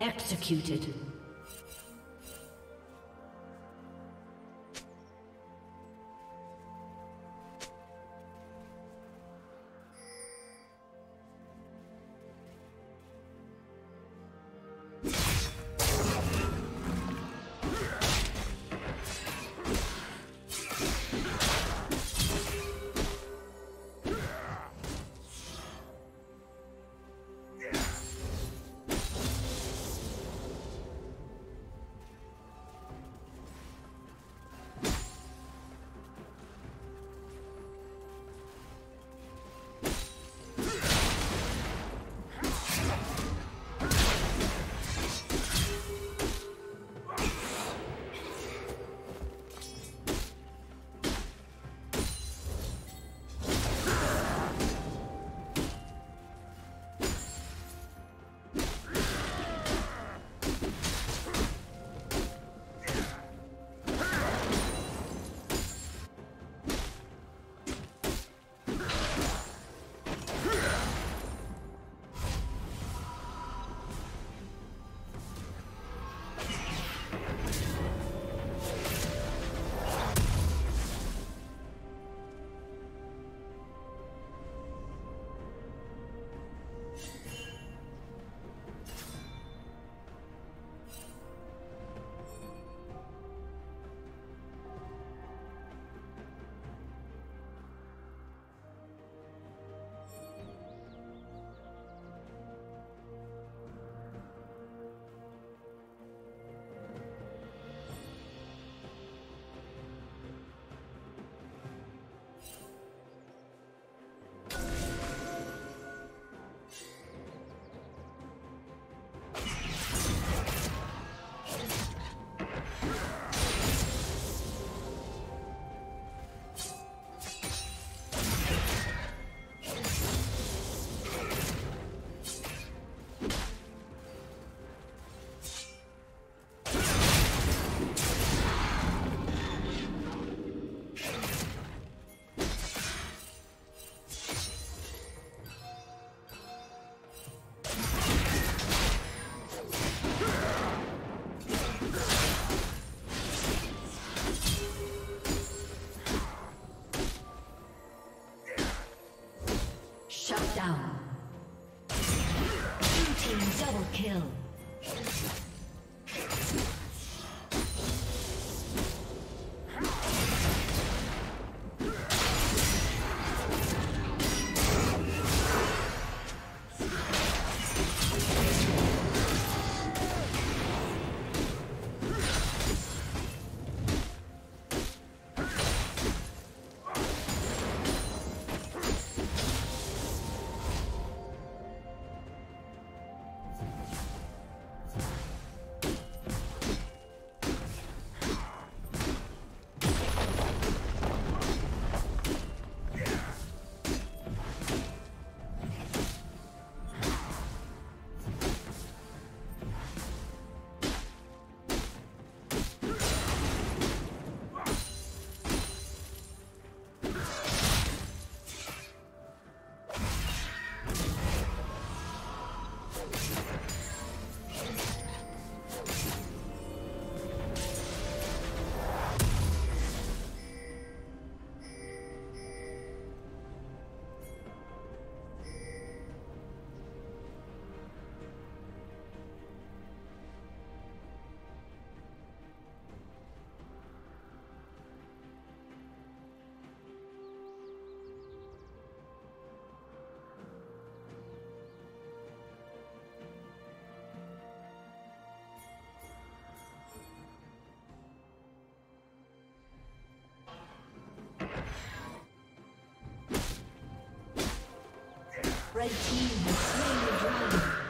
Executed. Yeah. down. Team double kill. Red team has the dragon.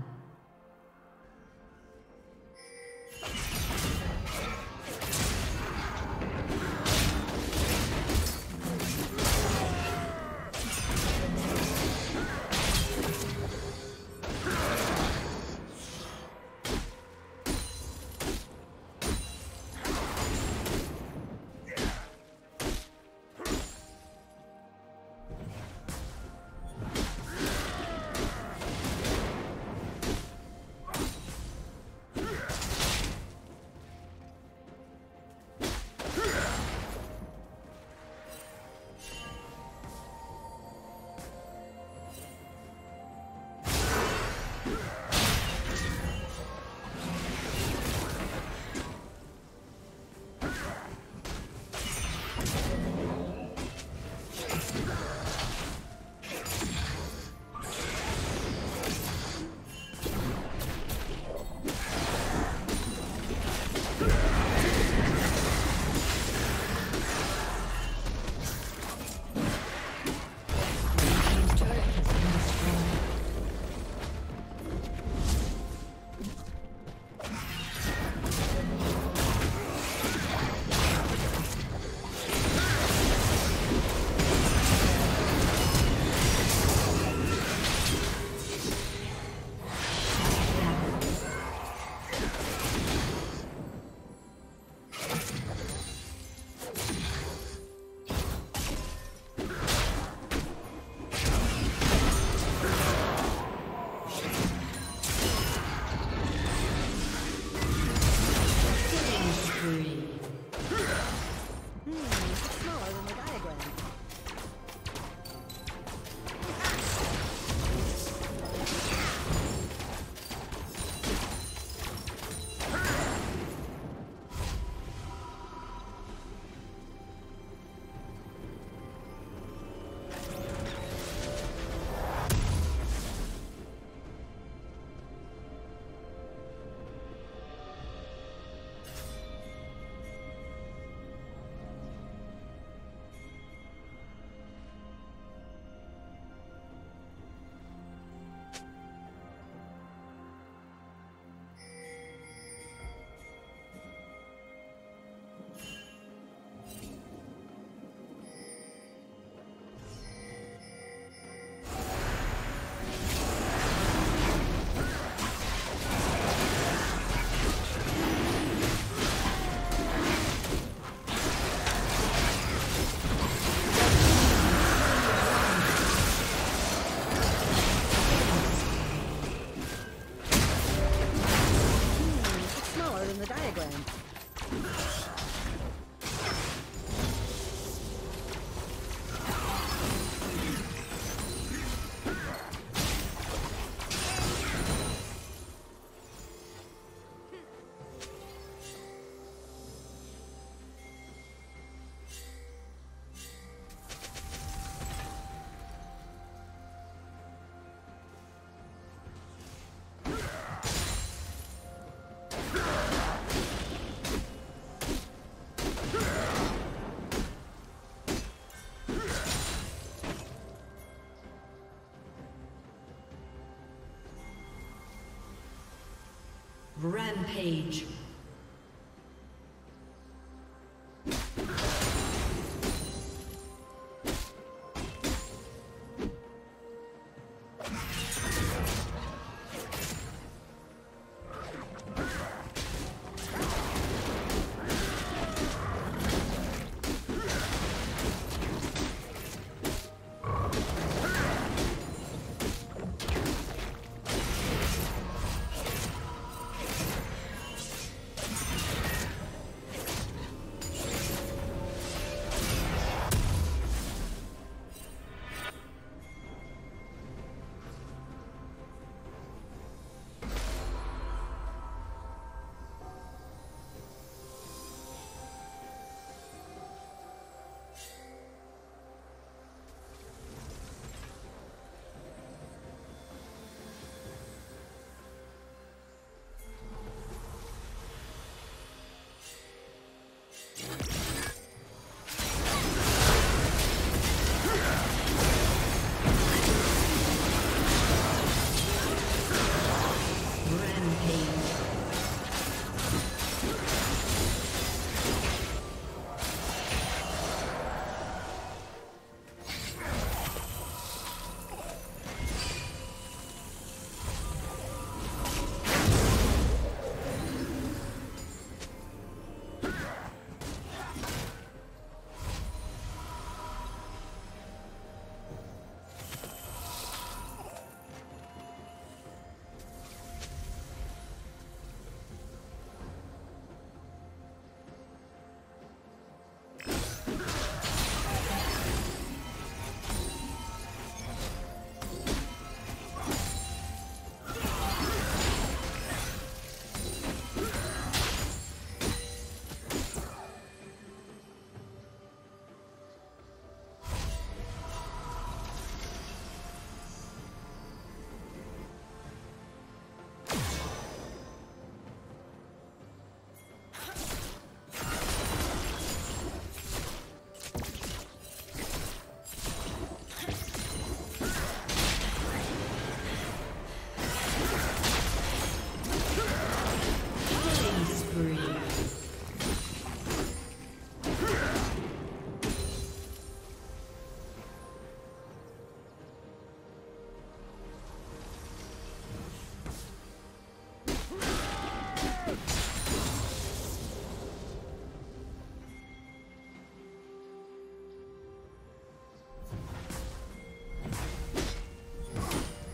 Rampage.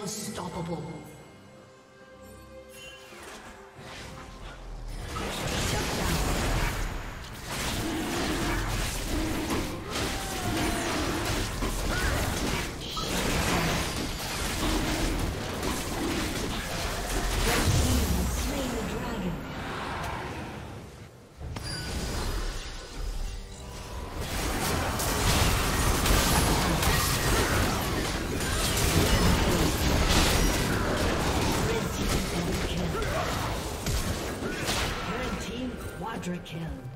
Unstoppable. Quadra kill.